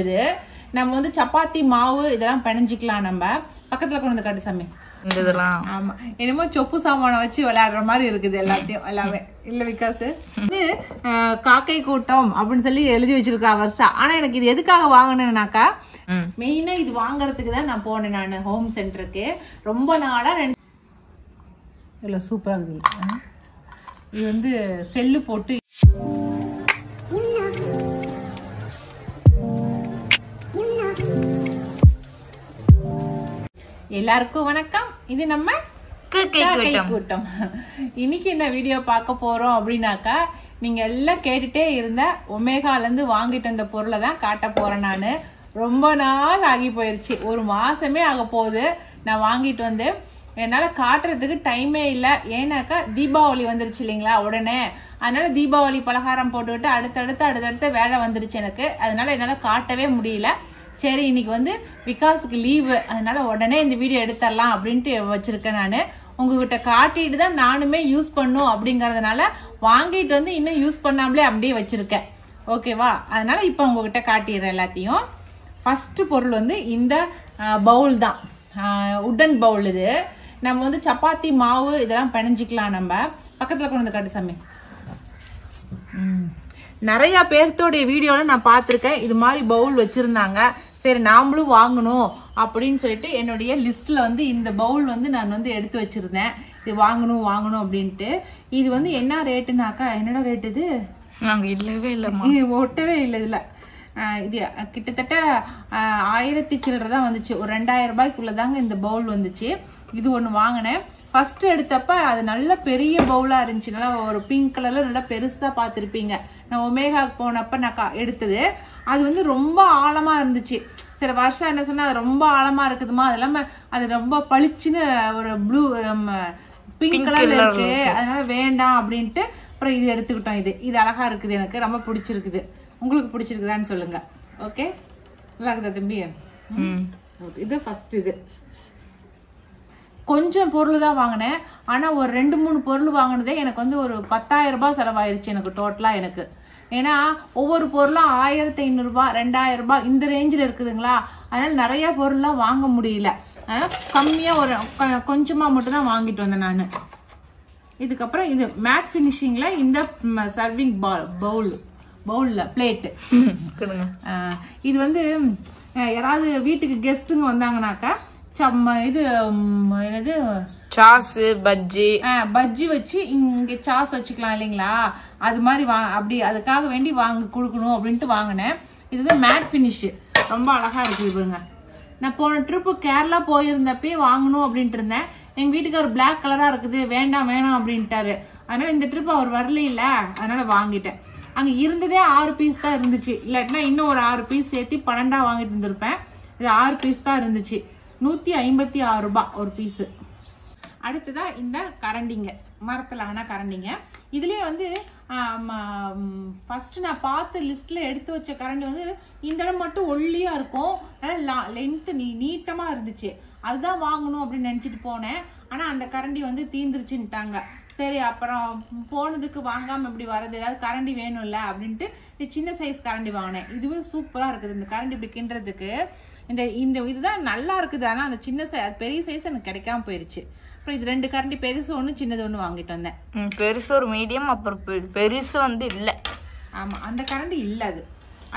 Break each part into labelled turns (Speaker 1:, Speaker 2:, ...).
Speaker 1: இது நம்ம வந்து சப்பாத்தி மாவு இதெல்லாம் பிணைஞ்சிக்கலாம் நம்ம. பக்கத்துல கொண்டு வந்து காட்டு சாமி.
Speaker 2: இதெல்லாம்.
Speaker 1: ஆமா. என்னமோ சொப்பு சாமானை வச்சு விளையாடுற மாதிரி இருக்குது எல்லாத்தையும் எல்லாமே. இல்ல விகாஸ் இது காக்கை கூட்டம் அப்படின்னு சொல்லி எழுதி வச்சிருக்கா வருஷா. ஆனா எனக்கு இது எதுக்காக வாங்கினேன்னாக்கா
Speaker 2: ம்.
Speaker 1: மெயினா இது வாங்குறதுக்கு தான் நான் போனேன் நான் ஹோம் சென்டருக்கு ரொம்ப நாளா இல்ல சூப்பரா இருக்குது. இது வந்து செல்லு போட்டு எல்லாருக்கும் வணக்கம். இது நம்ம
Speaker 2: கூட்டம்.
Speaker 1: இன்னைக்கு என்ன வீடியோ பார்க்க போறோம் அப்படின்னாக்கா நீங்க எல்லாம் கேட்டுட்டே இருந்த ஒமேகால இருந்து வாங்கிட்டு வந்த பொருளை தான் காட்ட போறேன் நானு. ரொம்ப நாள் ஆகி போயிருச்சு. ஒரு மாசமே ஆக போகுது நான் வாங்கிட்டு வந்து. என்னால காட்டுறதுக்கு டைமே இல்லை. ஏன்னாக்கா தீபாவளி வந்துருச்சு இல்லைங்களா உடனே. அதனால தீபாவளி பலகாரம் போட்டுக்கிட்டு அடுத்தடுத்து அடுத்தடுத்து வேலை வந்துருச்சு எனக்கு. அதனால என்னால காட்டவே முடியல. சரி இன்னைக்கு வந்து விகாஸுக்கு லீவு அதனால உடனே இந்த வீடியோ எடுத்துடலாம் அப்படின்ட்டு வச்சிருக்கேன் நான். உங்ககிட்ட காட்டிட்டு தான் நானுமே யூஸ் பண்ணும் அப்படிங்கறதுனால வாங்கிட்டு வந்து இன்னும் யூஸ் பண்ணாமலே அப்படியே வச்சிருக்கேன். ஓகேவா அதனால இப்போ உங்ககிட்ட காட்டிடுறேன் எல்லாத்தையும். ஃபர்ஸ்ட் பொருள் வந்து இந்த பவுல் தான். உட்டன் பவுல் இது. நம்ம வந்து சப்பாத்தி மாவு இதெல்லாம் பிணைஞ்சிக்கலாம் நம்ம. பக்கத்தில் கொண்டு வந்து காட்டு சாமி. ம். நிறைய பேர்த்தோடைய வீடியோல நான் பார்த்துருக்கேன். இது மாதிரி பவுல் வச்சிருந்தாங்க. சரி நாமளும் வாங்கணும் அப்படின்னு சொல்லிட்டு என்னுடைய லிஸ்ட்ல வந்து இந்த பவுல் வந்து நான் வந்து எடுத்து வச்சிருந்தேன். இது வாங்கணும் வாங்கணும் அப்படின்ட்டு. இது வந்து என்ன ரேட்டுனாக்கா என்னடா ரேட் இது?
Speaker 2: நாங்க இல்லவே
Speaker 1: இது ஒட்டவே இல்லை இதுல. இது கிட்டத்தட்ட ஆயிரத்தி சில்லறை தான் வந்துச்சு. ஒரு ரெண்டாயிரம் ரூபாய்க்குள்ள தாங்க இந்த பவுல் வந்துச்சு. இது ஒண்ணு வாங்கினேன். ஃபர்ஸ்ட் எடுத்தப்ப அது நல்ல பெரிய பவுலா இருந்துச்சு. நல்லா ஒரு பிங்க் கலர்ல நல்லா பெருசா பார்த்திருப்பீங்க. நான் ஒமேகாக்கு போனப்ப நான் கா- எடுத்தது. அது வந்து ரொம்ப ஆழமா இருந்துச்சு. சரி வருஷம் என்ன சொன்னா அது ரொம்ப ஆழமா இருக்குதுமா? அது இல்லாம அது ரொம்ப பளிச்சுன்னு ஒரு ப்ளூ பிங்க் கலர்ல இருக்கு. அதனால வேண்டாம் அப்படின்ட்டு அப்புறம் இது எடுத்துக்கிட்டோம் இது. இது அழகா இருக்குது எனக்கு. ரொம்ப பிடிச்சிருக்குது. உங்களுக்கு பிடிச்சிருக்குதான்னு சொல்லுங்க. ஓகே நல்லா இருக்குதா தம்பி? இது ஃபர்ஸ்ட் இது. கொஞ்சம் பொருள் தான் வாங்கினேன். ஆனா ஒரு ரெண்டு மூணு பொருள் வாங்கினதே எனக்கு வந்து ஒரு பத்தாயிரம் ரூபாய் செலவாயிருச்சு எனக்கு டோட்டலா எனக்கு. ஏன்னா ஒவ்வொரு பொருளும் ஆயிரத்தி ஐநூறுரூபா ரெண்டாயிரம் ரூபாய் இந்த ரேஞ்சில் இருக்குதுங்களா? அதனால நிறைய பொருள்லாம் வாங்க முடியல. அதனால கம்மியா ஒரு கொ- கொஞ்சமா மட்டும் தான் வாங்கிட்டு வந்தேன் நான். இதுக்கப்புறம் இது மேட் ஃபினிஷிங்ல இந்த சர்விங் பவுல் பவுல்ல பிளேட்டு இது வந்து யாராவது வீட்டுக்கு கெஸ்ட்டுங்க வந்தாங்கனாக்கா சம்ம இது என்னது?
Speaker 2: சாஸு பஜ்ஜி.
Speaker 1: பஜ்ஜி வச்சு இங்க சாஸ் வச்சுக்கலாம் இல்லைங்களா? அது மாதிரி வா அப்படி அதுக்காக வேண்டி வாங்க கொடுக்கணும் அப்படின்ட்டு வாங்கினேன். இதுதான் மேட் ஃபினிஷ் ரொம்ப அழகா இருக்குது பாருங்க. நான் போன ட்ரிப்பு கேரளா போயிருந்தப்பயே வாங்கணும் அப்படின்ட்டு இருந்தேன். எங்க வீட்டுக்காரர் Black கலரா இருக்குது. வேண்டாம் வேணாம் அப்படின்ட்டாரு. அதனால இந்த ட்ரிப் அவர் வரல இல்ல அதனால வாங்கிட்டேன். அங்க இருந்ததே ஆறு பீஸ் தான் இருந்துச்சு. இல்லாட்டினா இன்னும் ஒரு ஆறு பீஸ் சேர்த்து பன்னெண்டா வாங்கிட்டு இருந்திருப்பேன். இது ஆறு பீஸ் தான் இருந்துச்சு. நூத்தி ஐம்பத்தி ஆறு ரூபாய் ஒரு பீஸு அடுத்ததா இந்த கரண்டிங்க மரத்துல ஆனா கரண்டிங்க. இதுலயே வந்து ஃபர்ஸ்ட் நான் பார்த்த லிஸ்ட்ல எடுத்து வச்ச கரண்டி வந்து இந்த இடம் மட்டும் ஒல்லியா இருக்கும். லென்த் நீ நீட்டமா இருந்துச்சு. அதுதான் வாங்கணும் அப்படின்னு நினைச்சிட்டு போனேன். ஆனா அந்த கரண்டி வந்து தீந்துருச்சுன்ட்டாங்க. சரி அப்புறம் போனதுக்கு வாங்காம இப்படி வர்றது ஏதாவது கரண்டி வேணும்ல அப்படின்ட்டு சின்ன சைஸ் கரண்டி வாங்கினேன். இதுவே சூப்பரா இருக்குது. இந்த கரண்டி இப்படி கிண்டுறதுக்கு. இந்த இந்த இதுதான் நல்லா இருக்குது. ஆனா அந்த சின்ன சைஸ் பெரிய சைஸ் எனக்கு கிடைக்காம போயிருச்சு. அப்புறம் இது ரெண்டு கரண்டி பெருசு ஒண்ணு சின்னது ஒண்ணு வாங்கிட்டு வந்தேன்.
Speaker 2: பெருசு ஒரு மீடியம் அப்புறம் பெருசு வந்து இல்ல.
Speaker 1: ஆமா அந்த கரண்டி இல்ல அது.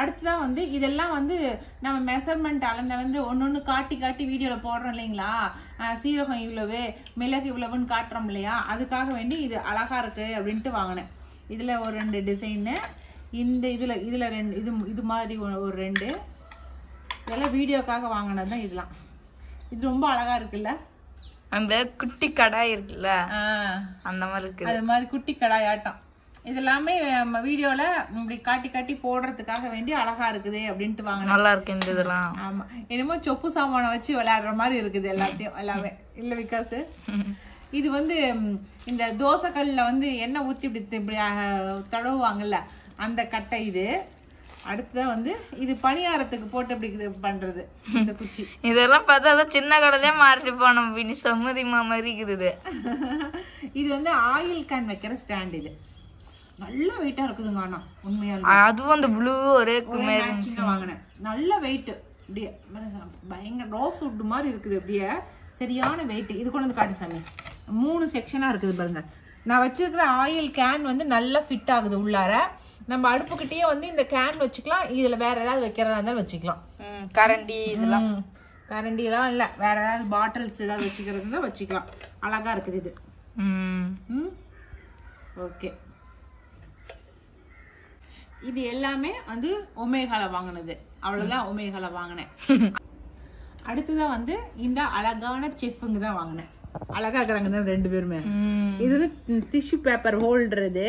Speaker 1: அடுத்ததான் வந்து இதெல்லாம் வந்து நம்ம மெஷர்மெண்ட் அளந்த வந்து ஒன்னொன்னு காட்டி காட்டி வீடியோல போடுறோம் இல்லைங்களா? சீரகம் இவ்வளவு மிளகு இவ்வளவுன்னு காட்டுறோம் இல்லையா? அதுக்காக வேண்டி இது அழகா இருக்கு அப்படின்ட்டு வாங்கினேன். இதுல ஒரு ரெண்டு டிசைனு இந்த இதுல இதுல ரெண்டு இது இது மாதிரி ஒரு ரெண்டு. இதெல்லாம் வீடியோக்காக வாங்கினது தான் இதெல்லாம். இது ரொம்ப அழகா இருக்குல்ல?
Speaker 2: அந்த குட்டி கடாய் இருக்குல்ல? அந்த மாதிரி இருக்குது.
Speaker 1: அது மாதிரி குட்டி கடாயாட்டம். இது எல்லாமே நம்ம வீடியோல இப்படி காட்டி காட்டி போடுறதுக்காக வேண்டி அழகா இருக்குது அப்படின்ட்டு வாங்கினேன்.
Speaker 2: நல்லா இருக்கு இந்த இதெல்லாம்.
Speaker 1: ஆமா. என்னமோ சொப்பு சாமானை வச்சு விளையாடுற மாதிரி இருக்குது எல்லாத்தையும் எல்லாமே. இல்ல விகாஸ் இது வந்து இந்த தோசைக்கல்ல வந்து எண்ணெய் ஊத்தி இப்படி இப்படி தடவுவாங்கல்ல? அந்த கட்டை இது. அடுத்ததான் வந்து இது பணியாரத்துக்கு போட்டு இப்படி இது பண்றது? இந்த குச்சி.
Speaker 2: இதெல்லாம் பார்த்தா அதான் சின்ன கடையிலே மாறிட்டு போனோம் பின்னி சம்மதிமா மாதிரி இருக்குது இது.
Speaker 1: வந்து ஆயில் கேன் வைக்கிற ஸ்டாண்ட் இது. நல்ல வெயிட்டா இருக்குதுங்க ஆனா உண்மையா
Speaker 2: அதுவும் அந்த ப்ளூ ஒரே
Speaker 1: வாங்கினேன். நல்ல வெயிட் அப்படியே பயங்கர ரோஸ் வுட் மாதிரி இருக்குது அப்படியே சரியான வெயிட் இது கொண்டு வந்து காட்டு சாமி. மூணு செக்ஷனா இருக்குது பாருங்க. நான் வச்சிருக்கிற ஆயில் கேன் வந்து நல்லா ஃபிட் ஆகுது உள்ளார. நம்ம அடுப்புக்கிட்டயே வந்து இந்த கேன் வச்சுக்கலாம். இதுல வேற ஏதாவது வைக்கிறதா இருந்தாலும் வச்சுக்கலாம்.
Speaker 2: கரண்டி இதெல்லாம்.
Speaker 1: கரண்டிலாம் இல்ல. வேற ஏதாவது பாட்டில்ஸ் ஏதாவது வச்சுக்கிறது இருந்தா வச்சுக்கலாம். அழகா இருக்குது இது.
Speaker 2: ம்.
Speaker 1: ஓகே இது எல்லாமே வந்து ஒமேகால வாங்கினது. அவ்வளவுதான் ஒமேகால வாங்கினேன். அடுத்ததா வந்து இந்த அழகான செஃப்ங்க தான் வாங்கினேன். அழகா இருக்கிறாங்க ரெண்டு பேருமே. இது வந்து டிஷ்யூ பேப்பர் ஹோல்டர் இது.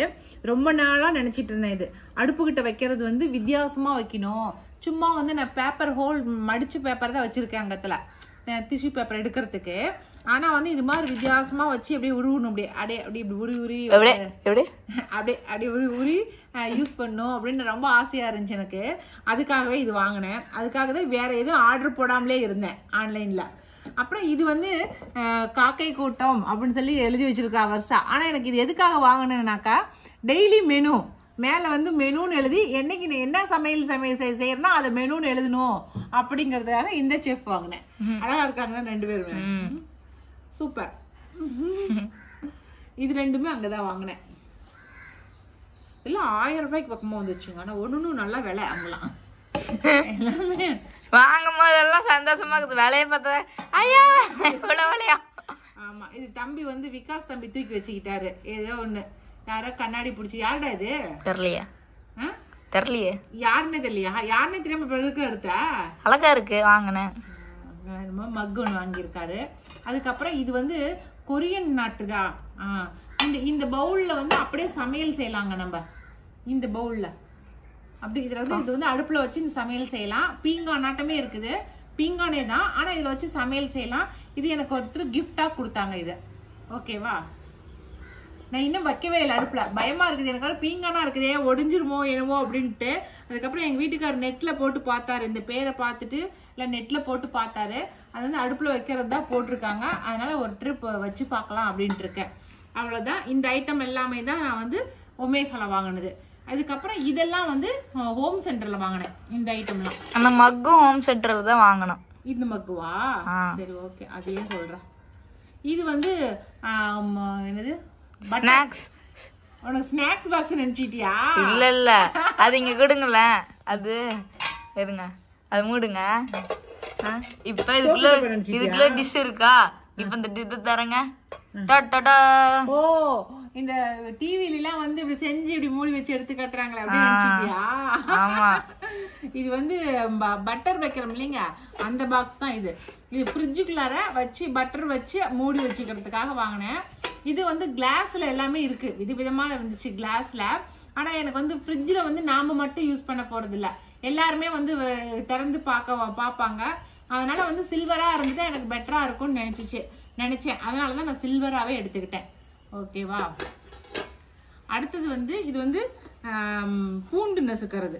Speaker 1: ரொம்ப நாளா நினைச்சிட்டு இருந்தேன் இது. அடுப்புகிட்ட வைக்கிறது வந்து வித்தியாசமா வைக்கணும். சும்மா வந்து நான் பேப்பர் ஹோல் மடிச்சு பேப்பர் தான் வச்சிருக்கேன் அங்கத்துல டிஷ்யூ பேப்பர் எடுக்கிறதுக்கு. ஆனா வந்து இது மாதிரி வித்தியாசமா வச்சு அப்படியே உருவணும். அப்படியே அப்படியே அப்படியே இப்படி உருவி
Speaker 2: எப்படி? எப்படி?
Speaker 1: அப்படியே அப்படியே உரி உரி யூஸ் பண்ணும் அப்படின்னு ரொம்ப ஆசையா இருந்துச்சு எனக்கு. அதுக்காகவே இது வாங்கினேன். அதுக்காக தான் வேற எதுவும் ஆர்டர் போடாமலே இருந்தேன் ஆன்லைன்ல அப்புறம் இது வந்து காக்கை கூட்டம் அப்படின்னு சொல்லி எழுதி வச்சிருக்கா வருஷா. ஆனா எனக்கு இது எதுக்காக வாங்கினேன்னாக்கா டெய்லி மெனு மேல வந்து மெனுன்னு எழுதி என்னைக்கு என்ன சமையல் சமையல் செய்ய செய்யறனோ அதை மெனுன்னு எழுதணும் அப்படிங்கறதுக்காக இந்த செஃப் வாங்கினேன். அழகா இருக்காங்க ரெண்டு பேருமே. சூப்பர். இது ரெண்டுமே அங்கதான் வாங்கினேன். எல்லாம் ஆயிரம் ரூபாய்க்கு பக்கமா வந்துச்சுங்க. ஆனா ஒண்ணும் நல்ல விலை அங்கெல்லாம்.
Speaker 2: வாங்கும் போதெல்லாம் சந்தோஷமா இருக்குது. வேலையை பார்த்தா ஐயா இவ்வளவு வேலையா?
Speaker 1: ஆமா இது தம்பி வந்து விகாஸ் தம்பி தூக்கி வச்சுக்கிட்டாரு. ஏதோ ஒண்ணு. யாரோ கண்ணாடி பிடிச்சி. யாருடா இது?
Speaker 2: தெரியலையா? தெரியலையே.
Speaker 1: யாருன்னே தெரியலையா? யாருன்னே தெரியாம எடுக்க எடுத்தா?
Speaker 2: அழகா இருக்கு வாங்கினேன்.
Speaker 1: மக் ஒன்று வாங்கியிருக்காரு. அதுக்கப்புறம் இது வந்து கொரியன் நாட்டுதா. இந்த இந்த பவுல்ல வந்து அப்படியே சமையல் செய்யலாங்க நம்ம. இந்த பவுல்ல அப்படி இதுல வந்து இது வந்து அடுப்புல வச்சு இந்த சமையல் செய்யலாம். பீங்கான் நாட்டமே இருக்குது. பீங்கானே தான். ஆனா இதுல வச்சு சமையல் செய்யலாம். இது எனக்கு ஒருத்தர் gift-ஆ கொடுத்தாங்க இது. ஓகேவா? நான் இன்னும் வைக்கவே இல்லை அடுப்புல. பயமா இருக்குது. எனக்கு பீங்கானா இருக்குதே. ஒடிஞ்சிருமோ என்னமோ அப்படின்ட்டு. அதுக்கப்புறம் எங்க வீட்டுக்காரர் நெட்ல போட்டு பார்த்தாரு. இந்த பேரை பார்த்துட்டு இல்ல நெட்ல போட்டு பார்த்தாரு. அது வந்து அடுப்புல வைக்கிறது தான் போட்டிருக்காங்க. அதனால ஒரு ட்ரிப் வச்சு பார்க்கலாம் அப்படின்ட்டு இருக்கேன். அவ்வளவுதான். இந்த ஐட்டம் எல்லாமே தான் நான் வந்து ஒமேகால வாங்கினது. அதுக்கப்புறம் இதெல்லாம் வந்து ஹோம் சென்டர்ல வாங்கினேன் இந்த ஐட்டம்லாம்
Speaker 2: அந்த மக்கும் ஹோம் சென்டர்ல தான் வாங்கணும்
Speaker 1: இந்த மக்குவா. சரி ஓகே அதையே சொல்றேன்? இது வந்து என்னது?
Speaker 2: ஸ்நாக்ஸ்
Speaker 1: உனக்கு ஸ்நாக்ஸ் பாக்ஸ் நினைச்சிட்டியா?
Speaker 2: இல்ல இல்ல. அது இங்க கொடுங்களேன். அது இருங்க. அது மூடுங்க. இப்ப இதுக்குள்ள? இதுக்குள்ள டிஷ் இருக்கா? இப்ப இந்த இது தரங்க. டடடா.
Speaker 1: ஓ இந்த டிவில எல்லாம் வந்து இப்படி செஞ்சு இப்படி மூடி வச்சு எடுத்து கட்டுறாங்களே அப்படி நினைச்சிட்டியா?
Speaker 2: ஆமா.
Speaker 1: இது வந்து பட்டர் வைக்கிறோம் இல்லைங்க? அந்த பாக்ஸ் தான் இது. இது ஃப்ரிட்ஜுக்குள்ளார வச்சு பட்டர் வச்சு மூடி வச்சுக்கிறதுக்காக வாங்கினேன். இது வந்து கிளாஸ்ல எல்லாமே இருக்கு. வித விதமா இருந்துச்சு கிளாஸ்ல ஆனா எனக்கு வந்து ஃப்ரிட்ஜில் வந்து நாம மட்டும் யூஸ் பண்ண போறது இல்ல எல்லாருமே வந்து திறந்து பார்க்க பார்ப்பாங்க. அதனால வந்து சில்வரா இருந்துட்டா எனக்கு பெட்டரா இருக்கும்னு நினைச்சிச்சு. நினைச்சேன். அதனால தான் நான் சில்வராவே எடுத்துக்கிட்டேன். ஓகேவா அடுத்தது வந்து இது வந்து பூண்டு நசுக்கிறது.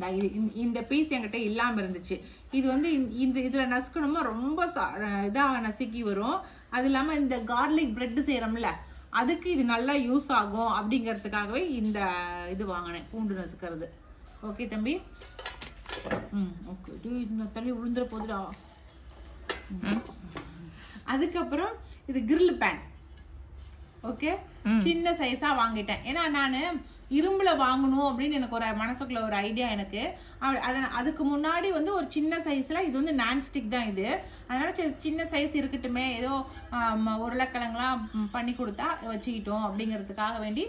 Speaker 1: இது- இந்த- இந்த பீஸ் என்கிட்ட இல்லாம இருந்துச்சு. இது வந்து இந்த- இந்த இதுல நசுக்கணுமா ரொம்ப சா- இதாக நசுக்கி வரும். அது இல்லாம இந்த கார்லிக் பிரெட் செய்யறோம்ல அதுக்கு இது நல்லா யூஸ் ஆகும் அப்படிங்கறதுக்காகவே இந்த இது வாங்கினேன் பூண்டு நசுக்கிறது. ஓகே தம்பி? ம் ஓகே தள்ளி விழுந்துட போதுடா. அதுக்கப்புறம் இது கிரில் பேன் ஓகே. சின்ன சைஸா வாங்கிட்டேன். ஏன்னா நானு இரும்புல வாங்கணும் அப்படின்னு எனக்கு ஒரு மனசுக்குள்ள ஒரு ஐடியா எனக்கு. அதுக்கு முன்னாடி வந்து ஒரு சின்ன சைஸ்ல இது வந்து நான்ஸ்டிக் தான் இது. அதனால சின்ன சைஸ் இருக்கட்டுமே. ஏதோ உருளைக்கிழங்குலாம் பண்ணி கொடுத்தா வச்சுக்கிட்டோம் அப்படிங்கிறதுக்காக வேண்டி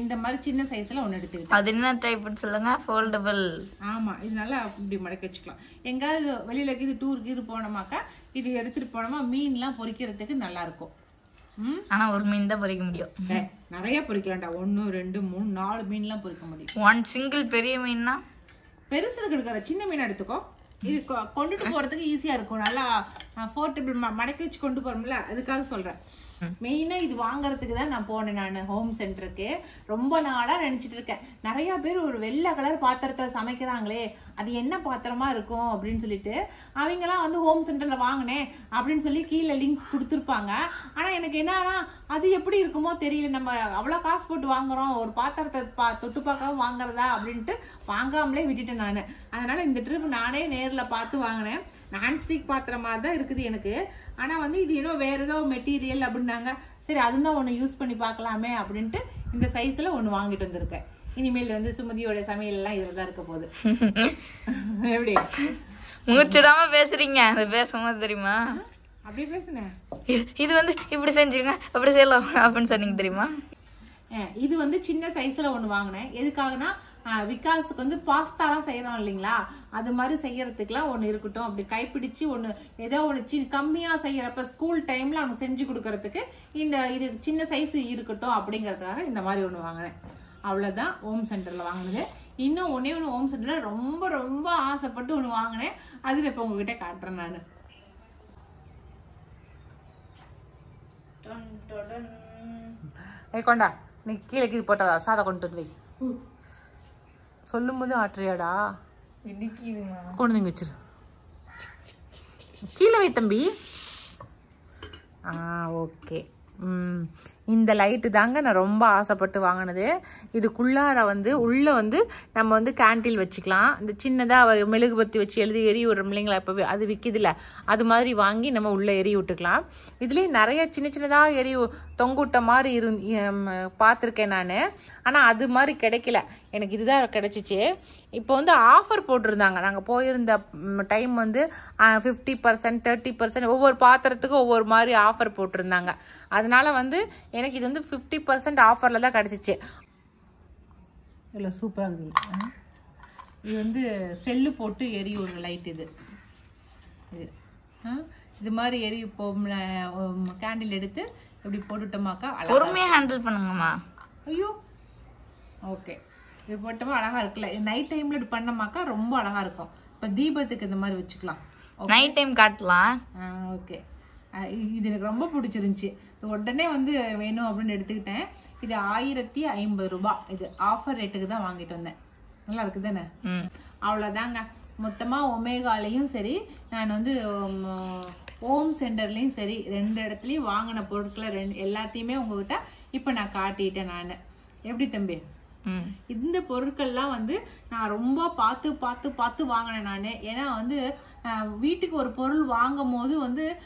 Speaker 1: இந்த மாதிரி சின்ன சைஸ்ல ஒன்னு எடுத்துக்கிட்டேன்.
Speaker 2: அது என்ன டைப்னு சொல்லுங்க? ஃபோல்டபிள்
Speaker 1: ஆமா இது நல்லா இப்படி மடக்கி வச்சுக்கலாம். எங்காவது வெளியில இது டூர் கீர் போனோமாக்கா இது எடுத்துட்டு போனோமா மீன்லாம் பொரிக்கிறதுக்கு நல்லா இருக்கும்.
Speaker 2: ஆனா ஒரு மீன் தான் பொரிக்க முடியும்.
Speaker 1: நிறைய பொரிக்கலாம்டா ஒன்னு ரெண்டு மூணு நாலு மீன்லாம் பொரிக்க முடியும்.
Speaker 2: ஒன் சிங்கிள் பெரிய மீன்னா?
Speaker 1: பெருசுக்கு எடுக்கிற சின்ன மீன் எடுத்துக்கோ. இது கொண்டுட்டு போறதுக்கு ஈஸியா இருக்கும். நல்லா போர்ட்டபிள் மடக்கி வச்சு கொண்டு போறோம்ல அதுக்காக சொல்றேன். மெயினா இது வாங்குறதுக்கு தான் நான் போனேன் நான் ஹோம் சென்டருக்கு ரொம்ப நாளா நினைச்சிட்டு இருக்கேன். நிறைய பேர் ஒரு வெள்ளை கலர் பாத்திரத்துல சமைக்கிறாங்களே அது என்ன பாத்திரமா இருக்கும் அப்படின்னு சொல்லிட்டு அவங்கெல்லாம் வந்து ஹோம் சென்டர்ல வாங்கினேன் அப்படின்னு சொல்லி கீழே லிங்க் கொடுத்துருப்பாங்க. ஆனா எனக்கு என்னன்னா அது எப்படி இருக்குமோ தெரியல. நம்ம அவ்வளவு காசு போட்டு வாங்குறோம் ஒரு பாத்திரத்தை பா தொட்டு பார்க்காம வாங்குறதா அப்படின்ட்டு வாங்காமலே விட்டுட்டேன் நான். அதனால இந்த ட்ரிப் நானே நேர்ல பார்த்து வாங்கினேன். நான்ஸ்டிக் பாத்திரமா தான் இருக்குது எனக்கு. ஆனா வந்து இது ஏதோ வேற ஏதோ மெட்டீரியல் அப்படின்னாங்க. சரி அதுதான் ஒன்று யூஸ் பண்ணி பார்க்கலாமே அப்படின்ட்டு இந்த சைஸ்ல ஒன்று வாங்கிட்டு வந்திருக்கேன். இனிமேல் வந்து சுமதியோட சமையல் எல்லாம் இதுல தான் இருக்க போகுது. எப்படி?
Speaker 2: மூச்சுடாம பேசுறீங்க. அது பேசும்போது தெரியுமா?
Speaker 1: அப்படியே பேசுனேன்
Speaker 2: இது- வந்து இப்படி செஞ்சிருங்க அப்படி செய்யலாம் அப்படின்னு சொன்னீங்க தெரியுமா?
Speaker 1: இது வந்து சின்ன சைஸ்ல ஒண்ணு வாங்கினேன். எதுக்காகனா விகாஸுக்கு வந்து பாஸ்தாலாம் செய்யறோம் இல்லைங்களா? அது மாதிரி செய்யறதுக்குலாம் ஒண்ணு இருக்கட்டும். அப்படி கைப்பிடிச்சு ஒண்ணு ஏதோ ஒண்ணு சி கம்மியா செய்யறப்ப ஸ்கூல் டைம்ல அவனுக்கு செஞ்சு கொடுக்கறதுக்கு இந்த இது சின்ன சைஸ் இருக்கட்டும் அப்படிங்கறதுக்காக இந்த மாதிரி ஒண்ணு வாங்கினேன். அவ்வளவுதான். ஹோம் சென்டர்ல வாங்கினது. இன்னும் ஒன்னே ஒன்று ஹோம் சென்டர்ல ரொம்ப ரொம்ப ஆசைப்பட்டு ஒண்ணு வாங்கினேன். அது இப்ப உங்ககிட்ட காட்டுறேன் நான். ஏய் கொண்டா. நீ கீழே கீழே போட்டதா? சாதம் கொண்டு வந்து வை. சொல்லும் போது ஆட்டுறியாடா இங்க வச்சிரு. கீழே வை தம்பி. ஆ ஓகே ம். இந்த லைட்டு தாங்க நான் ரொம்ப ஆசைப்பட்டு வாங்கினது. இதுக்குள்ளார வந்து உள்ளே வந்து நம்ம வந்து கேண்டில் வச்சுக்கலாம். இந்த சின்னதாக அவர் மெழுகுபத்தி வச்சு எழுதி எரி விடுறோம் இல்லைங்களா இப்போ அது விற்கிதுல அது மாதிரி வாங்கி நம்ம உள்ளே எரி விட்டுக்கலாம். இதுலேயே நிறைய சின்ன சின்னதாக எரி தொங்குட்ட மாதிரி இரு பார்த்துருக்கேன் நான். ஆனால் அது மாதிரி கிடைக்கல. எனக்கு இதுதான் கிடச்சிச்சு. இப்போ வந்து ஆஃபர் போட்டிருந்தாங்க. நாங்கள் போயிருந்த டைம் வந்து ஃபிஃப்டி பர்சன்ட் தேர்ட்டி பர்சன்ட் ஒவ்வொரு பாத்திரத்துக்கும் ஒவ்வொரு மாதிரி ஆஃபர் போட்டிருந்தாங்க. அதனால் வந்து எனக்கு இது வந்து ஃபிஃப்டி பர்சன்ட் ஆஃபரில் தான் கிடச்சிச்சு. இதில் சூப்பராக இருக்குது இது வந்து செல்லு போட்டு எரி ஒரு லைட் இது. இது. இது மாதிரி எரி இப்போ கேண்டில் எடுத்து இப்படி போட்டுட்டோமாக்கா அழகா
Speaker 2: பொறுமையா ஹேண்டில் பண்ணுங்கம்மா.
Speaker 1: ஐயோ. ஓகே இது போட்டோமா அழகா இருக்குல்ல. நைட் டைம்ல இப்படி பண்ணமாக்கா ரொம்ப அழகா இருக்கும். இப்போ தீபத்துக்கு இந்த மாதிரி வச்சுக்கலாம்.
Speaker 2: நைட் டைம் காட்டலாம்.
Speaker 1: ஓகே இது எனக்கு ரொம்ப பிடிச்சிருந்துச்சி. உடனே வந்து வேணும் அப்படின்னு எடுத்துக்கிட்டேன். இது ஆயிரத்தி ஐம்பது ரூபாய் இது ஆஃபர் ரேட்டுக்கு தான் வாங்கிட்டு வந்தேன். நல்லா இருக்குது தானே? அவ்வளோதாங்க மொத்தமாக ஒமேகாலையும் சரி நான் வந்து ஹோம் சென்டர்லேயும் சரி ரெண்டு இடத்துலையும் வாங்கின பொருட்களை ரெண்டு எல்லாத்தையுமே உங்ககிட்ட இப்போ நான் காட்டிட்டேன் நான். எப்படி தம்பி? இந்த பொருட்கள்லாம் வந்து நான் ரொம்ப பார்த்து பார்த்து பார்த்து வாங்கினேன் நான். ஏன்னா வந்து வீட்டுக்கு ஒரு பொருள் வாங்கும் போது வந்து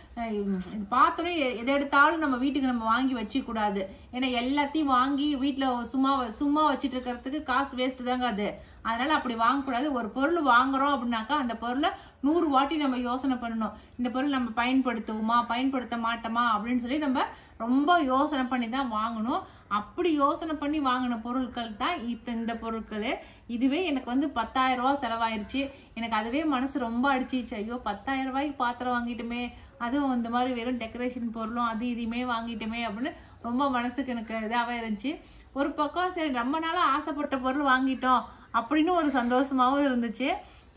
Speaker 1: பார்த்தோன்னே எதை எடுத்தாலும் நம்ம வீட்டுக்கு நம்ம வாங்கி வச்சிக்கூடாது. ஏன்னா எல்லாத்தையும் வாங்கி வீட்டில் சும்மா வ- சும்மா வச்சுட்டு இருக்கிறதுக்கு காசு வேஸ்ட் தாங்க அது. அதனால அப்படி வாங்கக்கூடாது. ஒரு பொருள் வாங்குறோம் அப்படின்னாக்கா அந்த பொருளை நூறு வாட்டி நம்ம யோசனை பண்ணணும். இந்த பொருள் நம்ம பயன்படுத்துவோமா பயன்படுத்த மாட்டோமா அப்படின்னு சொல்லி நம்ம ரொம்ப யோசனை பண்ணி தான் வாங்கணும். அப்படி யோசனை பண்ணி வாங்கின பொருட்கள் தான் இத்த இந்த பொருட்கள். இதுவே எனக்கு வந்து பத்தாயிரம் ரூபா செலவாயிருச்சு. எனக்கு அதுவே மனசு ரொம்ப அடிச்சிச்சு. ஐயோ பத்தாயிரம் ரூபாய்க்கு பாத்திரம் வாங்கிட்டுமே. அதுவும் இந்த மாதிரி வெறும் டெக்கரேஷன் பொருளும் அது இதுவுமே வாங்கிட்டுமே அப்படின்னு ரொம்ப மனசுக்கு எனக்கு இதாகவே இருந்துச்சு. ஒரு பக்கம் சரி ரொம்ப நாளாக ஆசைப்பட்ட பொருள் வாங்கிட்டோம் அப்படின்னு ஒரு சந்தோஷமாகவும் இருந்துச்சு.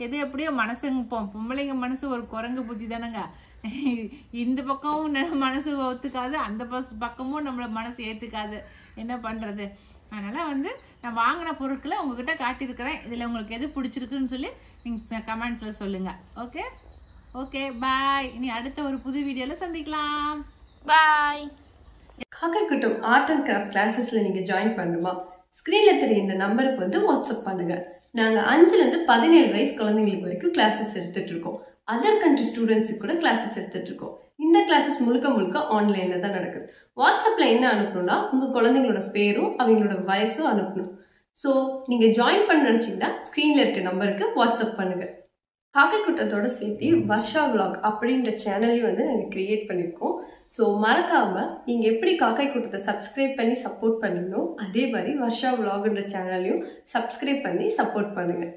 Speaker 1: எது எப்படியோ மனசுங்க பொம்பளைங்க மனசு ஒரு குரங்கு புத்தி தானேங்க. இந்த பக்கமும் மனசு ஒத்துக்காது அந்த பக்கமும் நம்மள மனசு ஏத்துக்காது. என்ன பண்றது? அதனால வந்து நான் வாங்கின பொருட்களை உங்ககிட்ட காட்டியிருக்கிறேன். இதுல உங்களுக்கு எது பிடிச்சிருக்குன்னு சொல்லி நீங்க கமெண்ட்ஸ்ல சொல்லுங்க. ஓகே? Okay bye. இனி அடுத்த ஒரு புது வீடியோல சந்திக்கலாம்.
Speaker 2: பாய்.
Speaker 3: காக்காக்குட்டம் ஆர்ட் அண்ட் கிராஃப்ட் கிளாஸஸில் நீங்கள் ஜாயின் பண்ணணுமா? ஸ்க்ரீனில் தெரிய இந்த நம்பருக்கு வந்து வாட்ஸ்அப் பண்ணுங்கள் நாங்கள் அஞ்சுலேருந்து பதினேழு வயசு குழந்தைங்களுக்கு வரைக்கும் கிளாஸஸ் எடுத்துட்டு இருக்கோம். அதர் கண்ட்ரி ஸ்டூடெண்ட்ஸுக்கு கூட கிளாஸஸ் எடுத்துகிட்டு இருக்கோம் இந்த கிளாஸஸ் முழுக்க முழுக்க ஆன்லைனில் தான் நடக்குது. வாட்ஸ்அப்பில் என்ன அனுப்பணும்னா உங்கள் குழந்தைங்களோட பேரும் அவங்களோட வயசும் அனுப்பணும். ஸோ நீங்கள் ஜாயின் பண்ண நினச்சிங்கன்னா ஸ்க்ரீனில் இருக்க நம்பருக்கு வாட்ஸ்அப் பண்ணுங்கள் காக்கை கூட்டத்தோட சேர்த்து வர்ஷா vlog அப்படின்ற சேனலையும் வந்து நாங்கள் கிரியேட் பண்ணியிருக்கோம் ஸோ மறக்காமல் நீங்கள் எப்படி காக்கை கூட்டத்தை சப்ஸ்கிரைப் பண்ணி சப்போர்ட் பண்ணீங்களோ அதே மாதிரி வர்ஷா vlogன்ற சேனலையும் சப்ஸ்கிரைப் பண்ணி சப்போர்ட் பண்ணுங்கள்